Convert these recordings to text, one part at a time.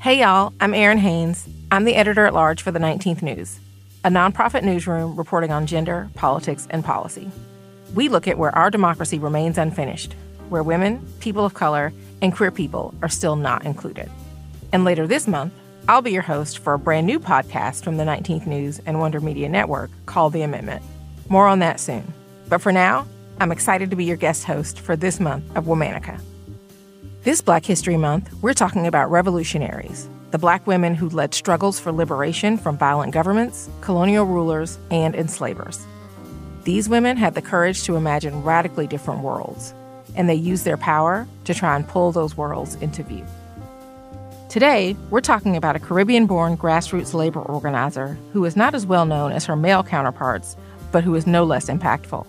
Hey, y'all, I'm Errin Haines. I'm the editor at large for the 19th News, a nonprofit newsroom reporting on gender, politics, and policy. We look at where our democracy remains unfinished, where women, people of color, and queer people are still not included. And later this month, I'll be your host for a brand new podcast from the 19th News and Wonder Media Network called The Amendment. More on that soon. But for now, I'm excited to be your guest host for this month of Womanica. This Black History Month, we're talking about revolutionaries, the black women who led struggles for liberation from violent governments, colonial rulers, and enslavers. These women had the courage to imagine radically different worlds, and they used their power to try and pull those worlds into view. Today, we're talking about a Caribbean born grassroots labor organizer who is not as well known as her male counterparts, but who is no less impactful.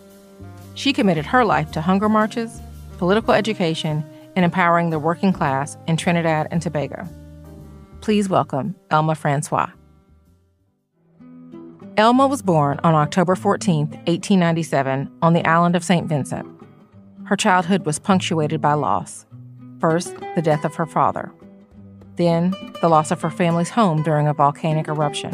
She committed her life to hunger marches, political education, and empowering the working class in Trinidad and Tobago. Please welcome Elma Francois. Elma was born on October 14, 1897, on the island of St. Vincent. Her childhood was punctuated by loss. First, the death of her father. Then, the loss of her family's home during a volcanic eruption.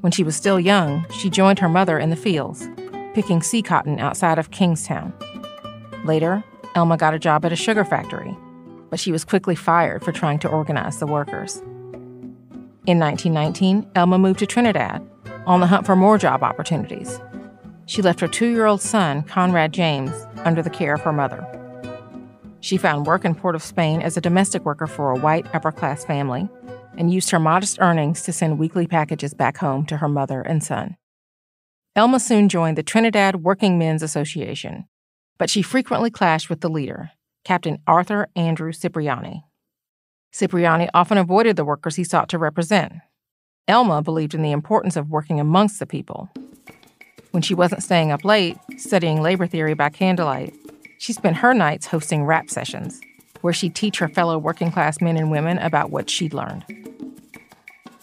When she was still young, she joined her mother in the fields, picking sea cotton outside of Kingstown. Later, Elma got a job at a sugar factory, but she was quickly fired for trying to organize the workers. In 1919, Elma moved to Trinidad on the hunt for more job opportunities. She left her two year old son, Conrad James, under the care of her mother. She found work in Port of Spain as a domestic worker for a white upper class family and used her modest earnings to send weekly packages back home to her mother and son. Elma soon joined the Trinidad Working Men's Association, but she frequently clashed with the leader, Captain Arthur Andrew Cipriani. Cipriani often avoided the workers he sought to represent. Elma believed in the importance of working amongst the people. When she wasn't staying up late, studying labor theory by candlelight, she spent her nights hosting rap sessions, where she'd teach her fellow working class men and women about what she'd learned.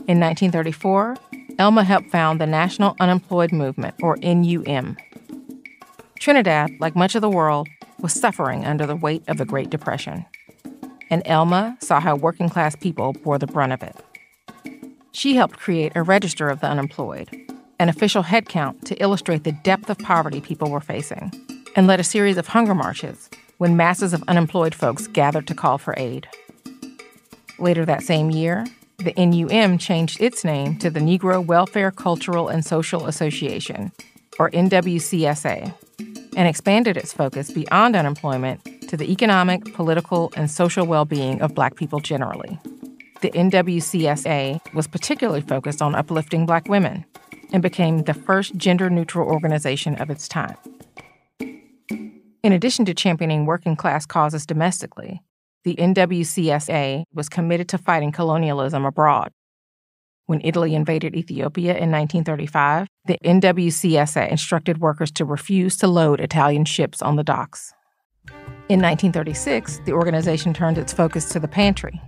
In 1934, Elma helped found the National Unemployed Movement, or NUM. Trinidad, like much of the world, was suffering under the weight of the Great Depression. And Elma saw how working class people bore the brunt of it. She helped create a register of the unemployed, an official headcount to illustrate the depth of poverty people were facing, and led a series of hunger marches when masses of unemployed folks gathered to call for aid. Later that same year, the NUM changed its name to the Negro Welfare Cultural and Social Association, or NWCSA, and expanded its focus beyond unemployment to the economic, political, and social well being of Black people generally. The NWCSA was particularly focused on uplifting Black women and became the first gender neutral organization of its time. In addition to championing working class causes domestically, the NWCSA was committed to fighting colonialism abroad when Italy invaded Ethiopia in 1935, the NWCSA instructed workers to refuse to load Italian ships on the docks. In 1936, the organization turned its focus to the pantry.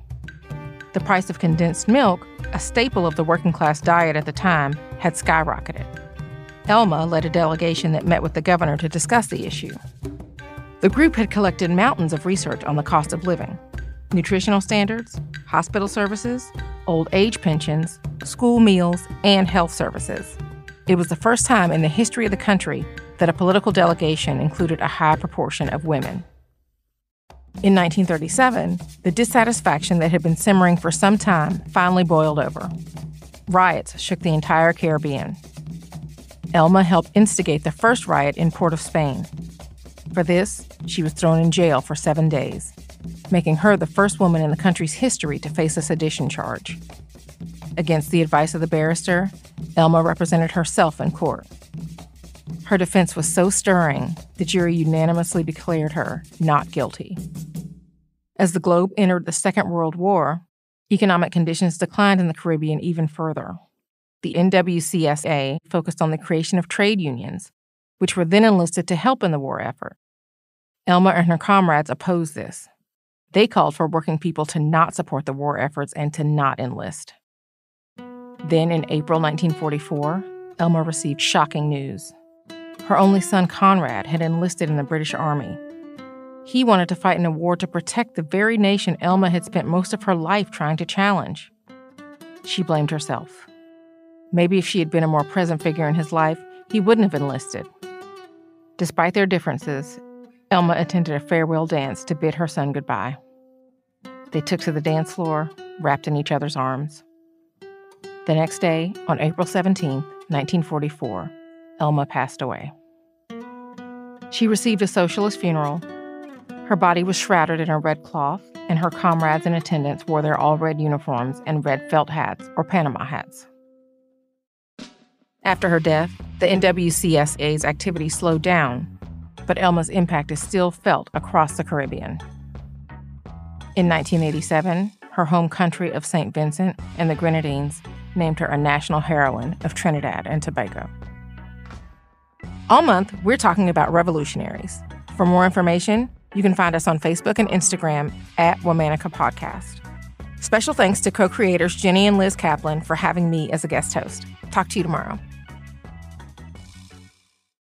The price of condensed milk, a staple of the working class diet at the time, had skyrocketed. Elma led a delegation that met with the governor to discuss the issue. The group had collected mountains of research on the cost of living, nutritional standards, hospital services, old age pensions, school meals, and health services. It was the first time in the history of the country that a political delegation included a high proportion of women. In 1937, the dissatisfaction that had been simmering for some time finally boiled over. Riots shook the entire Caribbean. Elma helped instigate the first riot in Port of Spain. For this, she was thrown in jail for seven days making her the first woman in the country's history to face a sedition charge. Against the advice of the barrister, Elma represented herself in court. Her defense was so stirring, the jury unanimously declared her not guilty. As the globe entered the Second World War, economic conditions declined in the Caribbean even further. The NWCSA focused on the creation of trade unions, which were then enlisted to help in the war effort. Elma and her comrades opposed this, they called for working people to not support the war efforts and to not enlist. Then in April 1944, Elma received shocking news. Her only son, Conrad, had enlisted in the British Army. He wanted to fight in a war to protect the very nation Elma had spent most of her life trying to challenge. She blamed herself. Maybe if she had been a more present figure in his life, he wouldn't have enlisted. Despite their differences, Elma attended a farewell dance to bid her son goodbye. They took to the dance floor, wrapped in each other's arms. The next day, on April 17, 1944, Elma passed away. She received a socialist funeral. Her body was shrouded in a red cloth, and her comrades in attendance wore their all red uniforms and red felt hats or Panama hats. After her death, the NWCSA's activity slowed down, but Elma's impact is still felt across the Caribbean. In 1987, her home country of St. Vincent and the Grenadines named her a national heroine of Trinidad and Tobago. All month, we're talking about revolutionaries. For more information, you can find us on Facebook and Instagram at Womanica Podcast. Special thanks to co creators Jenny and Liz Kaplan for having me as a guest host. Talk to you tomorrow.